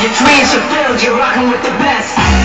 Your dreams fulfilled, you're rocking with the best.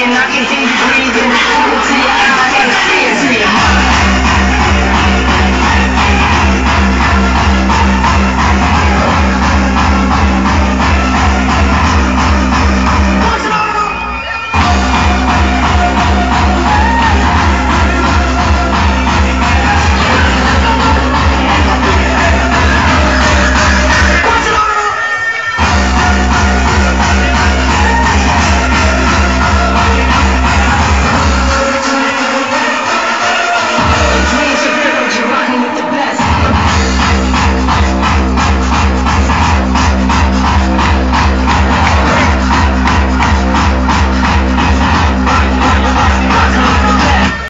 and I can keep breathing.